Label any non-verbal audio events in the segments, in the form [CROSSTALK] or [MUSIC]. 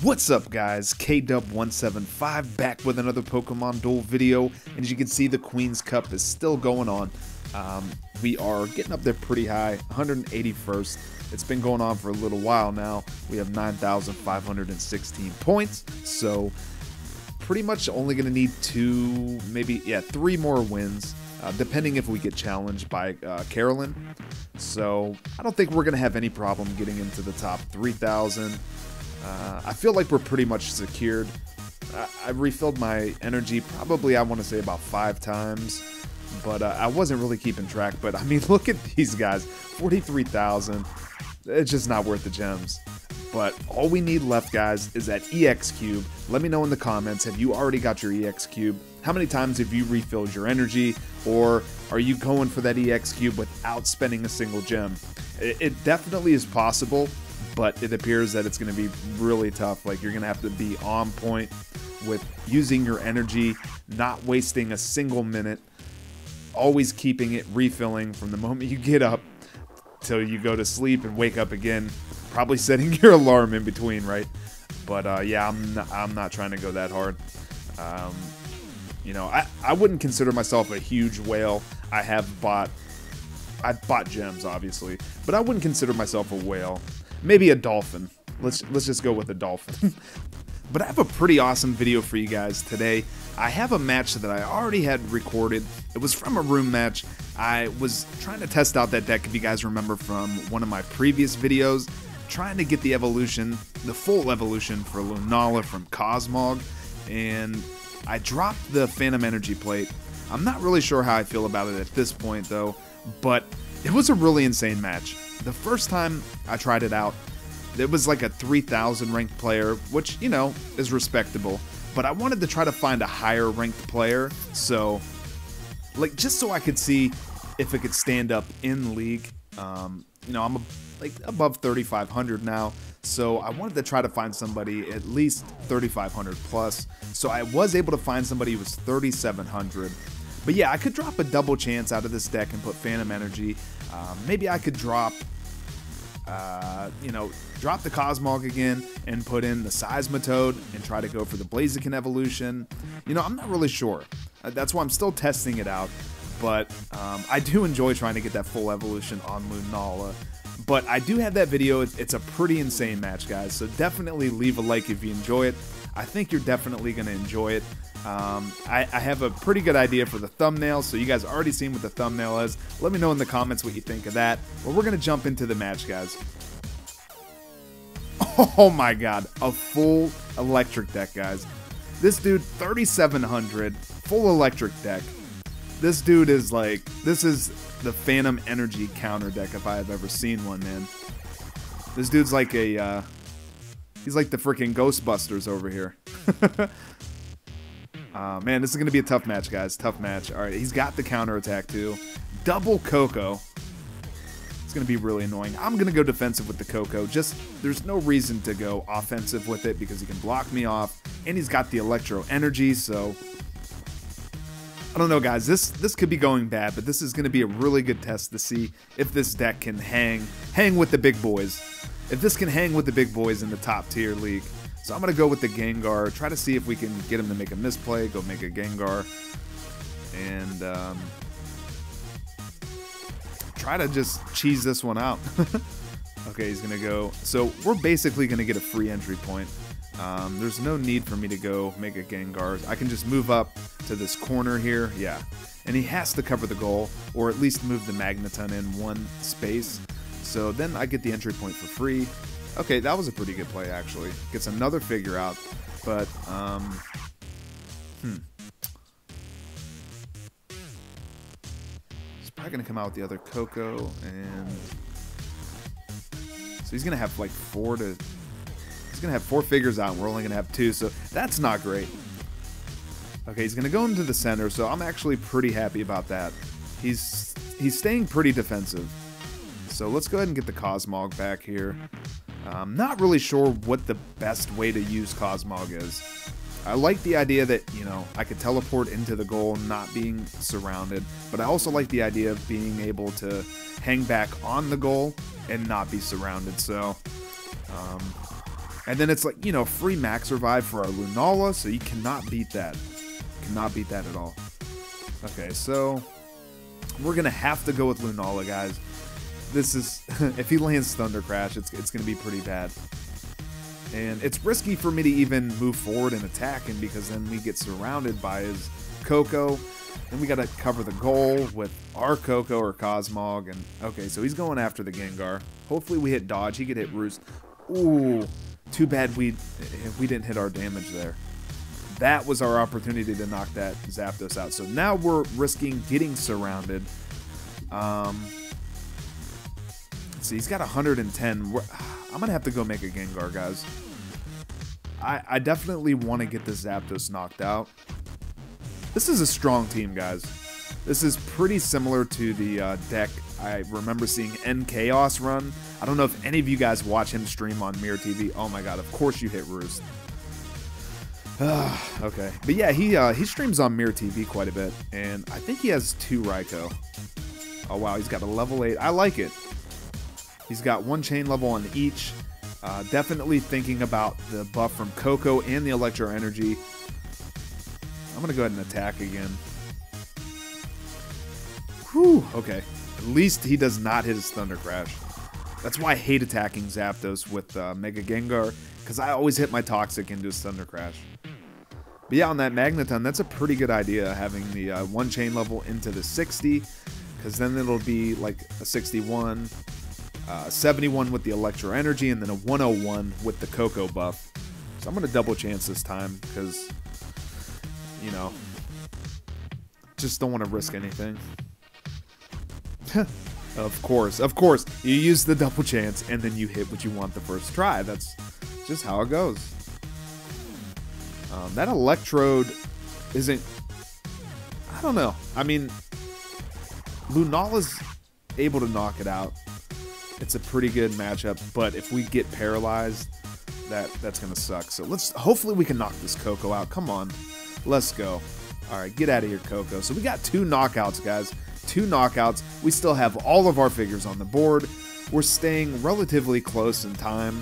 What's up guys, KDub175 back with another Pokemon Duel video, and as you can see the Queen's Cup is still going on. Um, we are getting up there pretty high, 181st. It's been going on for a little while now. We have 9,516 points, so pretty much only going to need two, maybe, yeah, three more wins, uh, depending if we get challenged by uh, Carolyn. So I don't think we're going to have any problem getting into the top 3,000. Uh, I feel like we're pretty much secured. I, I refilled my energy probably, I want to say, about five times. But uh, I wasn't really keeping track. But I mean, [LAUGHS] look at these guys 43,000. It's just not worth the gems. But all we need left, guys, is that EX Cube. Let me know in the comments, have you already got your EX Cube? How many times have you refilled your energy? Or are you going for that EX Cube without spending a single gem? It, it definitely is possible, but it appears that it's going to be really tough. Like you're going to have to be on point with using your energy, not wasting a single minute, always keeping it refilling from the [LAUGHS] moment you get up till you go to sleep and wake up again. Probably [LAUGHS] setting your alarm in between, right? But uh, yeah, I'm not, I'm not trying to go that hard. Um, you know, I, I wouldn't consider myself a huge whale. I have bought I bought gems, obviously, but I wouldn't consider myself a whale. Maybe a dolphin. Let's let's just go with a dolphin. [LAUGHS] but I have a pretty awesome video for you guys today. I have a match that I already had recorded. It was from a room match. I was trying to test out that deck, if you guys remember from one of my previous videos, trying to get the evolution, the full evolution for Lunala from Cosmog, and I dropped the Phantom Energy plate. I'm not really sure how I feel about it at this point, though, but it was a really insane match. The first time I tried it out, it was like a 3000 ranked player, which, you know, is respectable. But I wanted to try to find a higher ranked player, so, like, just so I could see if it could stand up in league. Um, you know, I'm a, like above 3500 now, so I wanted to try to find somebody at least 3500 plus. So I was able to find somebody who was 3700. But yeah, I could drop a double chance out of this deck and put Phantom Energy. Um, maybe I could drop, uh, you know, drop the Cosmog again and put in the Seismitoad and try to go for the Blaziken evolution. You know, I'm not really sure. Uh, that's why I'm still testing it out. But um, I do enjoy trying to get that full evolution on Lunala. But I do have that video. It's a pretty insane match, guys. So definitely leave a like if you enjoy it. I think you're definitely going to enjoy it. Um, I, I, have a pretty good idea for the thumbnail, so you guys already seen what the thumbnail is. Let me know in the comments what you think of that. But we're going to jump into the match, guys. [LAUGHS] Oh my god, a full electric deck, guys. This dude, 3700, full electric deck. This dude is like, this is the Phantom Energy counter deck if I have ever seen one, man. This dude's like a, uh, he's like the freaking Ghostbusters over here. [LAUGHS] uh, man, this is going to be a tough match, guys. Tough match. All right, he's got the counter attack too. Double Koko. It's going to be really annoying. I'm going to go defensive with the Koko. Just, there's no reason to go offensive with it because he can block me off. And he's got the Electro Energy, so... I don't know, guys. This this could be going bad, but this is going to be a really good test to see if this deck can hang hang with the big boys. If this can hang with the big boys in the top tier league. So I'm going to go with the Gengar, try to see if we can get him to make a misplay, go make a Gengar, and um, try to just cheese this one out. [LAUGHS] okay, he's going to go. So we're basically going to get a free entry point. Um, there's no need for me to go make a Gengar. I can just move up to this corner here. Yeah. And he has to cover the goal, or at least move the Magneton in one space. So then I get the entry point for free. Okay, that was a pretty good play, actually. Gets another figure out, but, um, hmm. He's probably going to come out with the other Koko, and... So he's going to have, like, four to He's going to have four figures out, and we're only going to have two, so that's not great. Okay, he's going to go into the center, so I'm actually pretty happy about that. He's he's staying pretty defensive. So let's go ahead and get the Cosmog back here. I'm not really sure what the best way to use Cosmog is. I like the idea that, you know, I could teleport into the goal not being surrounded, but I also like the idea of being able to hang back on the goal and not be surrounded. So, um, And then it's like, you know, free max revive for our Lunala, so you cannot beat that. Cannot beat that at all. Okay, so we're going to have to go with Lunala, guys. This is, [LAUGHS] if he lands Thunder Crash, it's, it's going to be pretty bad. And it's risky for me to even move forward and attack him because then we get surrounded by his Koko. And we got to cover the goal with our Koko or Cosmog. And okay, so he's going after the Gengar. Hopefully we hit dodge. He could hit Roost. Ooh, too bad we we didn't hit our damage there. That was our opportunity to knock that Zapdos out. So now we're risking getting surrounded. Um, see, he's got 110. We're, [SIGHS] I'm gonna have to go make a Gengar, guys. I, I definitely want to get the Zapdos knocked out. This is a strong team, guys. This is pretty similar to the uh, deck I remember seeing N Chaos run. I don't know if any of you guys watch him stream on Mirror TV. Oh my god, of course you hit Roost. [SIGHS] okay, but yeah, he uh, he streams on Mirror TV quite a bit, and I think he has two Raikou. Oh wow, he's got a level eight. I like it. He's got one chain level on each. Uh, definitely thinking about the buff from Koko and the Electro Energy. I'm going to go ahead and attack again. Whew, okay. At least he does not hit his Thunder Crash. That's why I hate attacking Zapdos with uh, Mega Gengar, because I always hit my Toxic into his Thunder Crash. But yeah, on that Magneton, that's a pretty good idea, having the uh, one chain level into the 60, because then it'll be like a 61, uh, 71 with the Electro Energy, and then a 101 with the Koko buff. So I'm going to double chance this time because, you know, just don't want to risk anything. [LAUGHS] of course, of course. You use the double chance and then you hit what you want the first try. That's just how it goes. Um, that Electrode isn't... I don't know. I mean, Lunala's able to knock it out it's a pretty good matchup. But if we get paralyzed, that that's gonna suck. So let's hopefully we can knock this Koko out. Come on, let's go. All right, get out of here, Koko. So we got two knockouts, guys. Two knockouts. We still have all of our figures on the board. We're staying relatively close in time.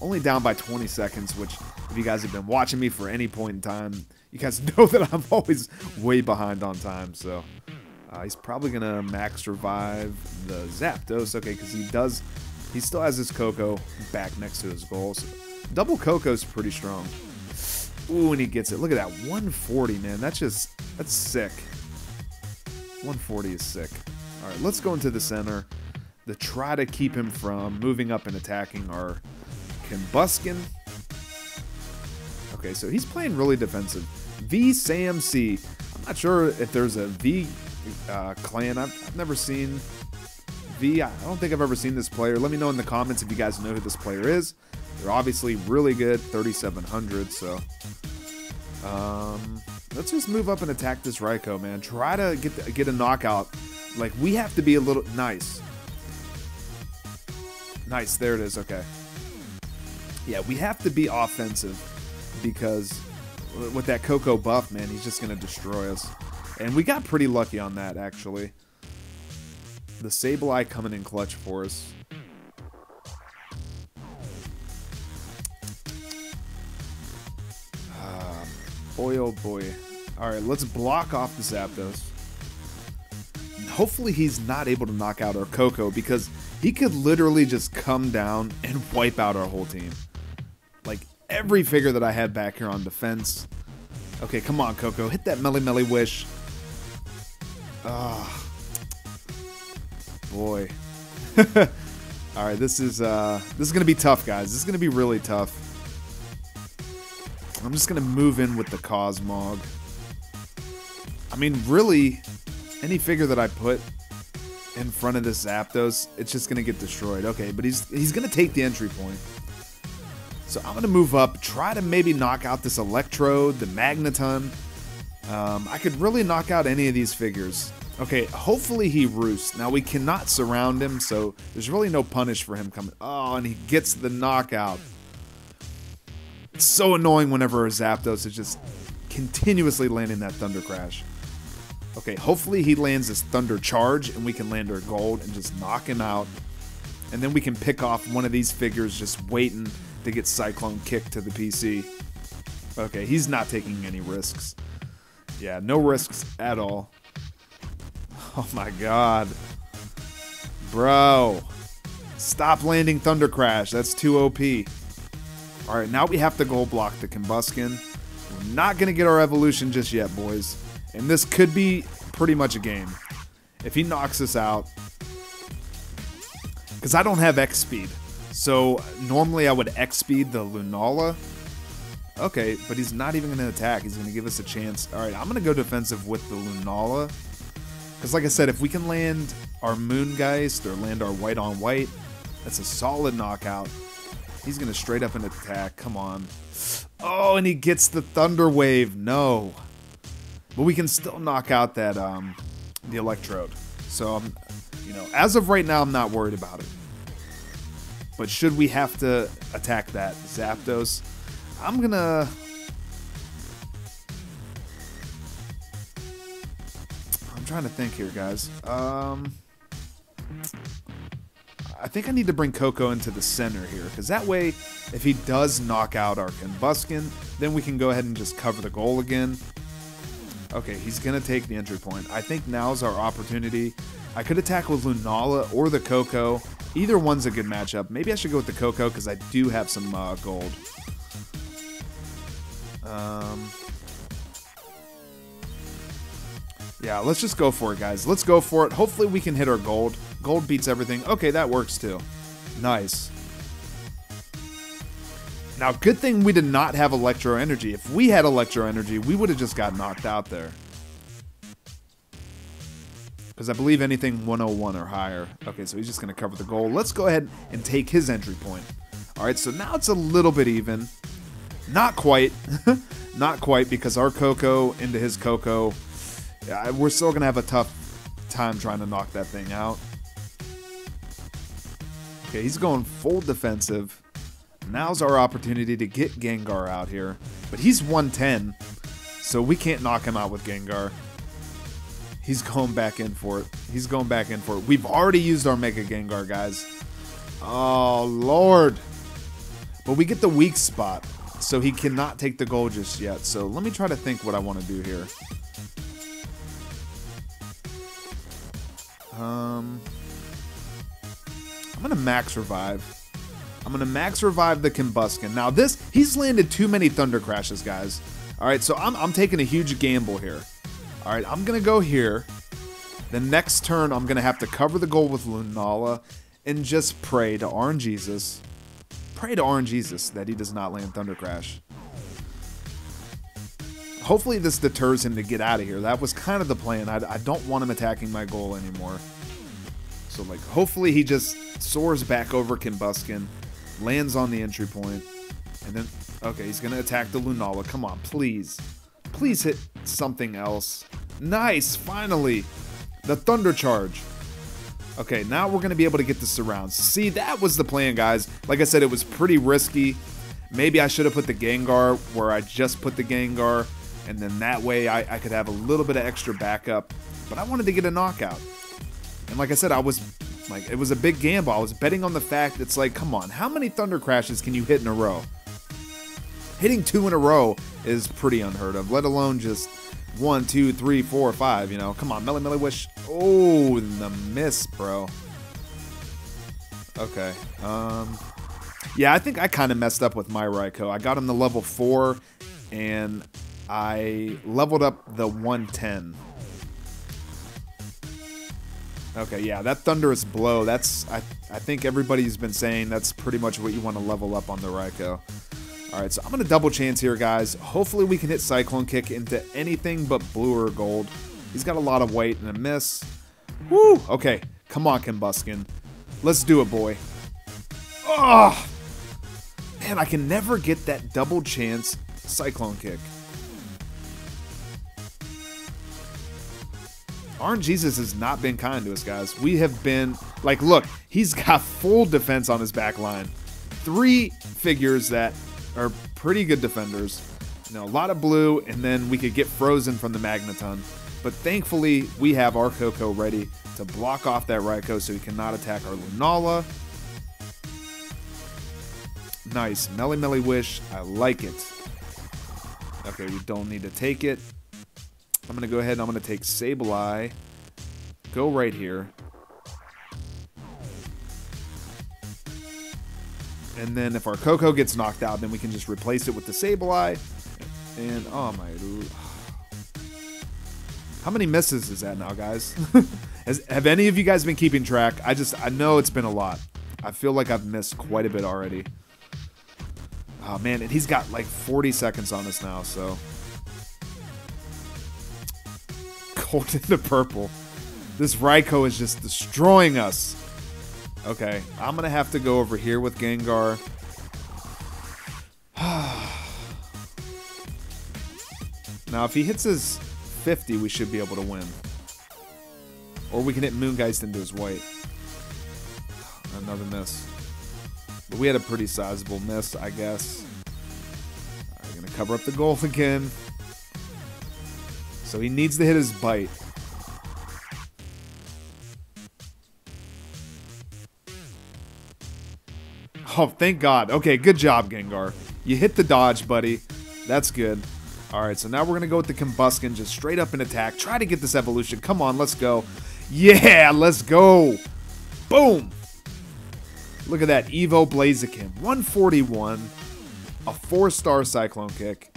Only down by 20 seconds, which if you guys have been watching me for any point in time, you guys [LAUGHS] know that I'm always way behind on time. So uh, he's probably going to max revive the Zapdos. Okay, because he does... He still has his Koko back next to his goal. So double Koko's pretty strong. Ooh, and he gets it. Look at that. 140, man. That's just... That's sick. 140 is sick. All right, let's go into the center The try to keep him from moving up and attacking our Combusken. Okay, so he's playing really defensive. V Sam C. I'm not sure if there's a V uh, clan. I've, I've never seen V. I don't think I've ever seen this player. Let me know in the comments if you guys know who this player is. They're obviously really good, 3,700. So, um, let's just move up and attack this Raikou, man. Try to get get a knockout. Like we have to be a little nice. Nice, there it is. Okay. Yeah, we have to be offensive because with that Koko buff, man, he's just gonna destroy us. And we got pretty lucky on that, actually. The Sableye coming in clutch for us. Uh, boy, oh boy. Alright, let's block off the Zapdos. Hopefully he's not able to knock out our Koko because he could literally just come down and wipe out our whole team. Like, every figure that I had back here on defense. Okay, come on, Koko. Hit that Melemele Wish. Ah, oh, boy. [LAUGHS] All right, this is uh, this is gonna be tough, guys. This is gonna be really tough. I'm just gonna move in with the Cosmog. I mean, really, any figure that I put in front of this Zapdos, it's just gonna get destroyed. Okay, but he's he's gonna take the entry point. So I'm gonna move up, try to maybe knock out this Electrode, the Magneton. Um, I could really knock out any of these figures. Okay, hopefully he roosts. Now we cannot surround him, so there's really no punish for him coming. Oh, and he gets the knockout. It's so annoying whenever Zapdos is just continuously landing that Thunder Crash. Okay, hopefully he lands his Thunder Charge and we can land our Gold and just knock him out. And then we can pick off one of these figures just waiting to get Cyclone kicked to the PC. Okay, he's not taking any risks. Yeah, no risks at all. Oh my god. Bro. Stop landing Thunder Crash. That's too OP. Alright, now we have to gold block the Combusken. We're not going to get our evolution just yet, boys. And this could be pretty much a game. If he knocks us out. Because I don't have X speed. So normally I would X speed the Lunala. Okay, but he's not even going to attack. He's going to give us a chance. All right, I'm going to go defensive with the Lunala. Because like I said, if we can land our Moongeist or land our white on white, that's a solid knockout. He's going to straight up an attack. Come on. Oh, and he gets the Thunder Wave. No. But we can still knock out that um, the Electrode. So, um, you know, as of right now, I'm not worried about it. But should we have to attack that Zapdos, I'm to I'm trying to think here, guys. Um, I think I need to bring Koko into the center here, because that way, if he does knock out our Combusken, then we can go ahead and just cover the goal again. Okay, he's going to take the entry point. I think now's our opportunity. I could attack with Lunala or the Koko. Either one's a good matchup. Maybe I should go with the Koko, because I do have some uh, gold. Um, Yeah, let's just go for it, guys. Let's go for it. Hopefully we can hit our gold. Gold beats everything. Okay, that works too. Nice. Now, good thing we did not have Electro Energy. If we had Electro Energy, we would have just got knocked out there. Because I believe anything 101 or higher. Okay, so he's just going to cover the goal. Let's go ahead and take his entry point. All right, so now it's a little bit even. Not quite. [LAUGHS] Not quite, because our Koko into his Koko, we're still going to have a tough time trying to knock that thing out. Okay, he's going full defensive. Now's our opportunity to get Gengar out here. But he's 110, so we can't knock him out with Gengar. He's going back in for it. He's going back in for it. We've already used our Mega Gengar, guys. Oh, Lord. But we get the weak spot, so he cannot take the goal just yet. So let me try to think what I want to do here. Um, I'm going to max revive. I'm going to max revive the Combusken. Now this, he's landed too many Thunder Crashes, guys. All right, so I'm, I'm taking a huge gamble here. All right, I'm going to go here. The next turn, I'm going to have to cover the goal with Lunala and just pray to Orange Jesus. Pray to Orange Jesus that he does not land Thunder Crash. Hopefully this deters him to get out of here. That was kind of the plan. I, I don't want him attacking my goal anymore. So, like, hopefully he just soars back over Combusken, lands on the entry point, and then, okay, he's going to attack the Lunala. Come on, please. Please hit something else. Nice, finally. The Thunder Charge. Okay, now we're going to be able to get the surrounds. See, that was the plan, guys. Like I said, it was pretty risky. Maybe I should have put the Gengar where I just put the Gengar and then that way I, I could have a little bit of extra backup. But I wanted to get a knockout. And like I said, I was like, it was a big gamble. I was betting on the fact it's like, come on, how many Thunder Crashes can you hit in a row? Hitting two in a row is pretty unheard of, let alone just one, two, three, four, five, you know. Come on, Melemele Wish. Oh, the miss, bro. Okay. Um, yeah, I think I kind of messed up with my Raikou. I got him to level four, and I leveled up the 110. Okay, yeah, that Thunderous Blow, that's, I, I think everybody's been saying that's pretty much what you want to level up on the Raikou. Alright, so I'm going to double chance here, guys. Hopefully we can hit Cyclone Kick into anything but blue or gold. He's got a lot of weight and a miss. Woo! Okay, come on, Combusken. Let's do it, boy. Oh! Man, I can never get that double chance Cyclone Kick. Orange Jesus has not been kind to us, guys. We have been, like, look, he's got full defense on his back line. Three figures that are pretty good defenders. You know, a lot of blue, and then we could get frozen from the Magneton. But thankfully, we have our Koko ready to block off that Raikou so he cannot attack our Lunala. Nice. Melemele Wish. I like it. Okay, we don't need to take it. I'm going to go ahead and I'm going to take Sableye. Go right here. And then if our Koko gets knocked out, then we can just replace it with the Sableye. And, oh my... How many misses is that now, guys? [LAUGHS] Has, have any of you guys been keeping track? I just, I know it's been a lot. I feel like I've missed quite a bit already. Oh, man, and he's got like 40 seconds on us now, so... [LAUGHS] Gold into purple. This Raikou is just destroying us. Okay, I'm to have to go over here with Gengar. [SIGHS] now, if he hits his 50, we should be able to win. Or we can hit Moongeist into his white. Another miss. But we had a pretty sizable miss, I guess. Right, gonna cover up the goal [LAUGHS] again. So he needs to hit his bite. Oh, thank God. Okay, good job, Gengar. You hit the dodge, buddy. That's good. Alright, so now we're going to go with the Combusken, just straight up in attack. Try to get this evolution. Come on, let's go. Yeah, let's go. Boom. Look at that. Evo Blaziken. 141. A four-star Cyclone Kick.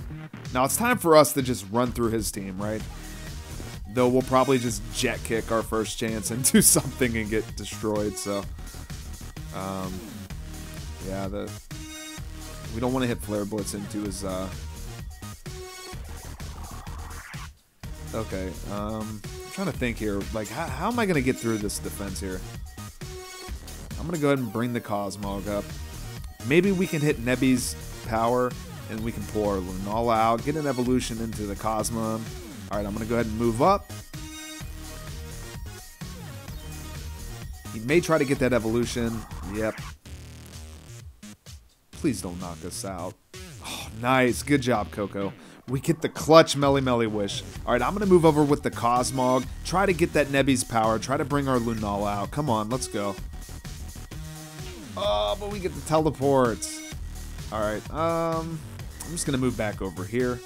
Now it's time for us to just run through his team, right? Though we'll probably just jet kick our first chance and [LAUGHS] do something and get destroyed, so... Um, yeah, the... We don't want to hit Flare Blitz into his, uh, Okay, um, I'm trying to think here. Like, how, how am I going to get through this defense here? I'm going to go ahead and bring the Cosmog up. Maybe we can hit Nebby's power, and we can pull our Lunala out, get an evolution into the Cosmo. Alright, I'm going to go ahead and move up. He may try to get that evolution. Yep. Please don't knock us out. Oh, nice. Good job, Koko. We get the clutch Melemele Wish. All right, I'm going to move over with the Cosmog. Try to get that Nebby's power. Try to bring our Lunala out. Come on, let's go. Oh, but we get the teleport. All right, um, I'm just going to move back over here.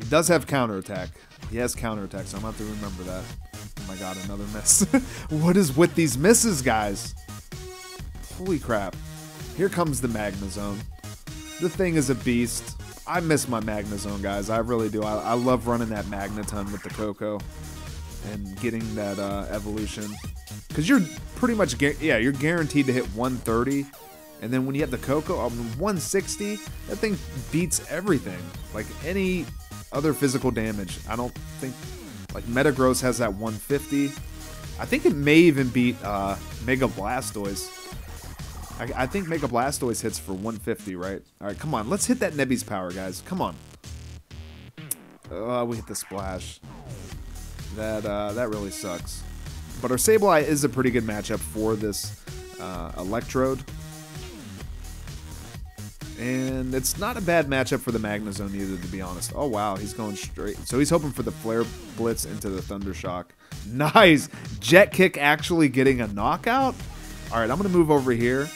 He does have counterattack. He has counterattack, so I'm going to have to remember that. Oh my god, another miss. [LAUGHS] what is with these misses, guys? Holy crap. Here comes the Magnezone. The thing is a beast. I miss my Magnezone, guys. I really do. I, I love running that Magneton with the Koko and getting that uh, evolution. Because you're pretty much, yeah, you're guaranteed to hit 130. And then when you have the Koko, um, 160, that thing beats everything. Like any other physical damage. I don't think, like Metagross has that 150. I think it may even beat uh, Mega Blastoise. I, I think Mega Blastoise hits for 150, right? All right, come on. Let's hit that Nebby's power, guys. Come on. Oh, we hit the splash. That uh, that really sucks. But our Sableye is a pretty good matchup for this uh, Electrode. And it's not a bad matchup for the Magnezone either, to be honest. Oh, wow, he's going straight. So he's hoping for the Flare Blitz into the Thunder Shock. [LAUGHS] Nice! Jet Kick actually getting a knockout? All right, I'm going to move over here.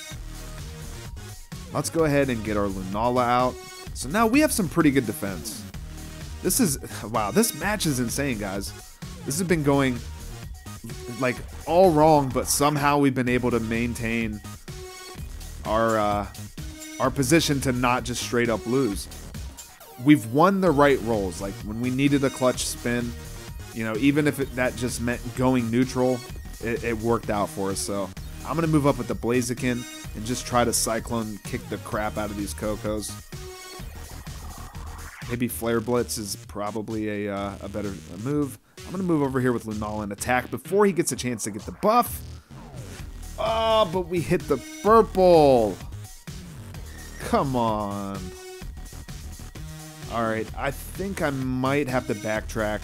Let's go ahead and get our Lunala out. So now we have some pretty good defense. This is, [SIGHS] wow, this match is insane, guys. This has been going, like, all wrong, but somehow we've been able to maintain our, uh, our position to not just straight up lose. We've won the right rolls. Like, when we needed a clutch spin, you know, even if it, that just meant going neutral, it, it worked out for us. So I'm going to move up with the Blaziken and just try to Cyclone kick the crap out of these Kokos. Maybe Flare Blitz is probably a, uh, a better move. I'm going to move over here with Lunala and attack before he gets a chance to get the buff. Oh, but we hit the purple. Come on. Alright, I think I might have to backtrack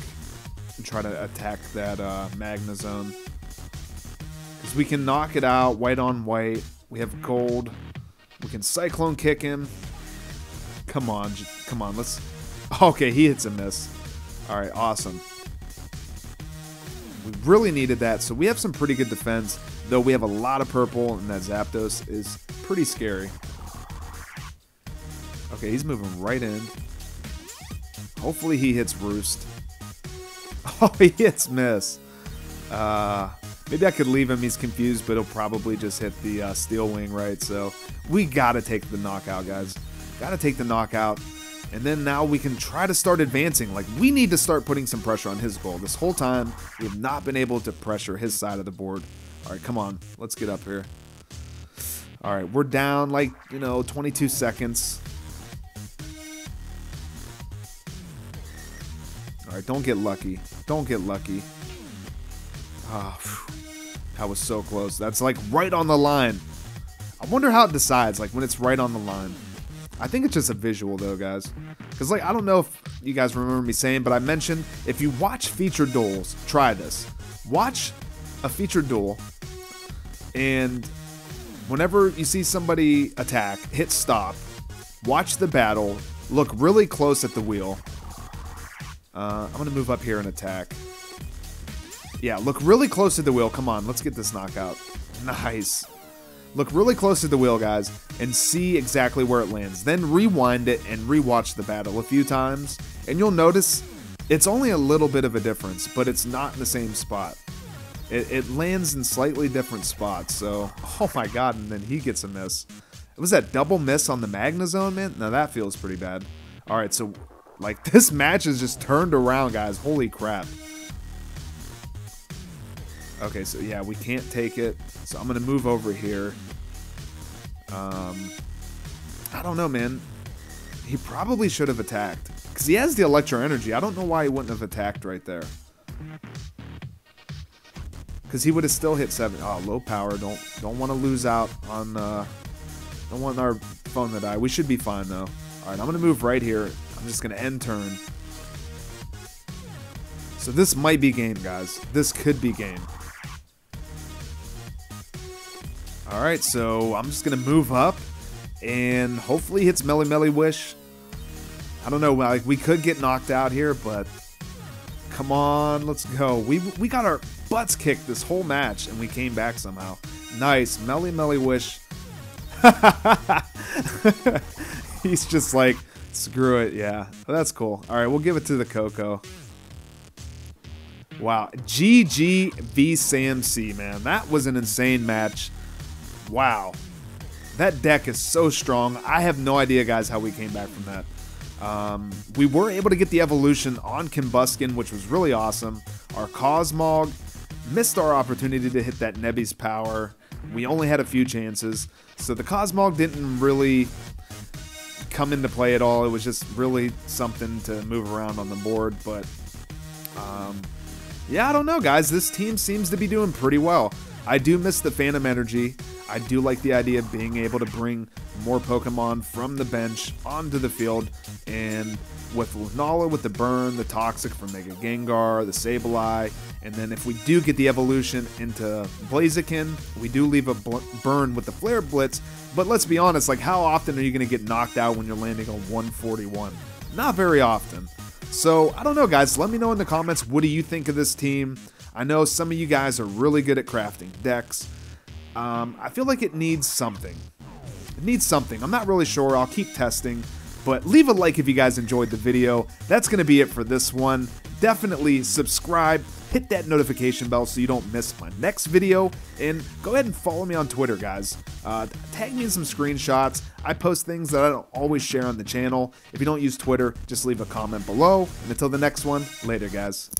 and try to attack that uh, Magnezone. Because we can knock it out, white on white. We have gold. We can Cyclone kick him. Come on, come on, let's... [LAUGHS] Okay, he hits a miss. Alright, awesome. We really needed that, so we have some pretty good defense. though we have a lot of purple, and that Zapdos is pretty scary. Okay, he's moving right in. Hopefully he hits Roost. [LAUGHS] Oh, he hits Miss. Uh, maybe I could leave him. He's confused, but he'll probably just hit the uh, Steel Wing, right? So we got to take the knockout, guys. Got to take the knockout. And then now we can try to start advancing. Like, we need to start putting some pressure on his goal. This whole time, we have not been able to pressure his side of the board. All right, come on. Let's get up here. All right, we're down like, you know, 22 seconds. All right, don't get lucky. Don't get lucky. Ah, that was so close. That's like right on the line. I wonder how it decides, like when it's right on the line. I think it's just a visual though, guys. Because like I don't know if you guys remember me saying, but I mentioned if you watch featured duels, try this. Watch a featured duel, and whenever you see somebody attack, hit stop, watch the battle, look really close at the wheel, uh, I'm going to move up here and attack. Yeah, look really close to the wheel. Come on, let's get this knockout. Nice. Look really close to the wheel, guys, and see exactly where it lands. Then rewind it and rewatch the battle a few times, and you'll notice it's only a little bit of a difference, but it's not in the same spot. It, it lands in slightly different spots, so, [LAUGHS] oh my god, and then he gets a miss. Was that double miss on the Magnezone, man? Now that feels pretty bad. Alright, so like, [LAUGHS] this match is just turned around, guys. Holy crap. Okay, so yeah, we can't take it. So I'm going to move over here. Um, I don't know, man. He probably should have attacked. Because he has the Electro Energy. I don't know why he wouldn't have attacked right there. Because he would have still hit 7. Oh, low power. Don't don't want to lose out on... Uh, don't want our phone to die. We should be fine, though. Alright, I'm going to move right here. I'm just going to end turn. So this might be game, guys. This could be game. Alright, so I'm just going to move up. And hopefully hits Melemele Wish. I don't know, like we could get knocked out here, but come on, let's go. We we got our butts kicked this whole match, and we came back somehow. Nice, Melemele Wish. [LAUGHS] He's just like, Screw it, yeah. That's cool. All right, we'll give it to the Koko. Wow. GG v Sam C, man. That was an insane match. Wow. That deck is so strong. I have no idea, guys, how we came back from that. Um, we were able to get the evolution on Combusken, which was really awesome. Our Cosmog missed our opportunity to hit that Nebby's power. We only had a few chances. So the Cosmog didn't really come into play at all. It was just really something to move around on the board. But um, yeah, I don't know, guys. This team seems to be doing pretty well. I do miss the Phantom Energy. I do like the idea of being able to bring more Pokemon from the bench onto the field. And with Lunala with the Burn, the Toxic from Mega Gengar, the Sableye, and then if we do get the evolution into Blaziken, we do leave a Burn with the Flare Blitz. But let's be honest, like how often are you going to get knocked out when you're landing on 141? Not very often. So I don't know, guys. Let me know in the comments. What do you think of this team? I know some of you guys are really good at crafting decks. Um, I feel like it needs something. It needs something. I'm not really sure. I'll keep testing. But leave a like if you guys enjoyed the video. That's going to be it for this one. Definitely subscribe, hit that notification bell so you don't miss my next video, and go ahead and follow me on Twitter, guys. Uh, tag me in some screenshots. I post things that I don't always share on the channel. If you don't use Twitter, just leave a comment below. And until the next one, later, guys.